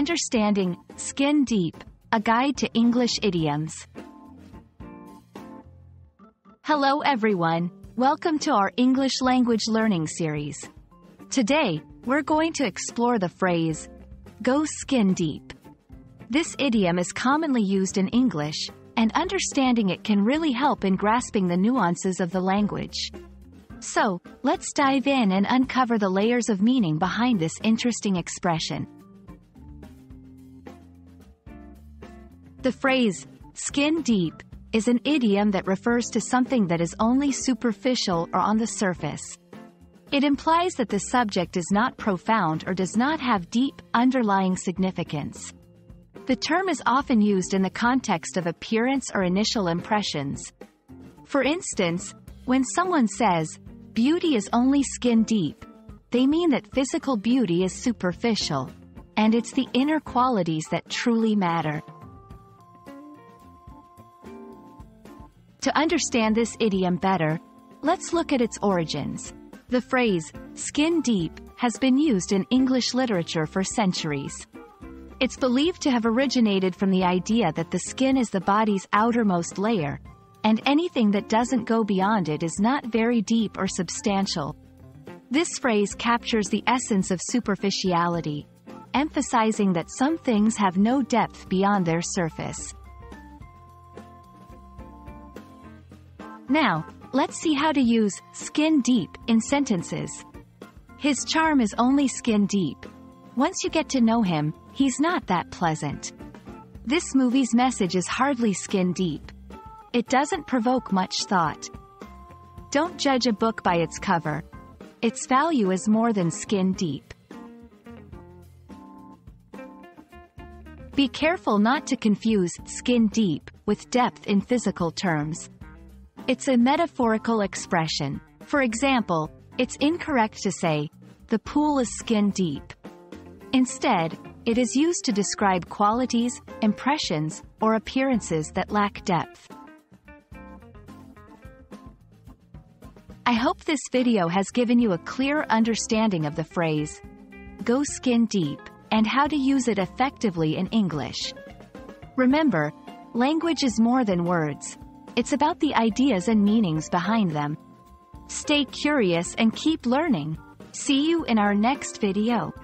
Understanding Skin Deep, a guide to English idioms. Hello everyone, welcome to our English language learning series. Today, we're going to explore the phrase, go skin deep. This idiom is commonly used in English, and understanding it can really help in grasping the nuances of the language. So, let's dive in and uncover the layers of meaning behind this interesting expression. The phrase, skin deep, is an idiom that refers to something that is only superficial or on the surface. It implies that the subject is not profound or does not have deep, underlying significance. The term is often used in the context of appearance or initial impressions. For instance, when someone says, beauty is only skin deep, they mean that physical beauty is superficial, and it's the inner qualities that truly matter. To understand this idiom better, let's look at its origins. The phrase, skin deep, has been used in English literature for centuries. It's believed to have originated from the idea that the skin is the body's outermost layer, and anything that doesn't go beyond it is not very deep or substantial. This phrase captures the essence of superficiality, emphasizing that some things have no depth beyond their surface. Now, let's see how to use skin deep in sentences. His charm is only skin deep. Once you get to know him, he's not that pleasant. This movie's message is hardly skin deep. It doesn't provoke much thought. Don't judge a book by its cover. Its value is more than skin deep. Be careful not to confuse skin deep with depth in physical terms. It's a metaphorical expression. For example, it's incorrect to say, the pool is skin deep. Instead, it is used to describe qualities, impressions, or appearances that lack depth. I hope this video has given you a clear understanding of the phrase, go skin deep, and how to use it effectively in English. Remember, language is more than words, it's about the ideas and meanings behind them. Stay curious and keep learning. See you in our next video.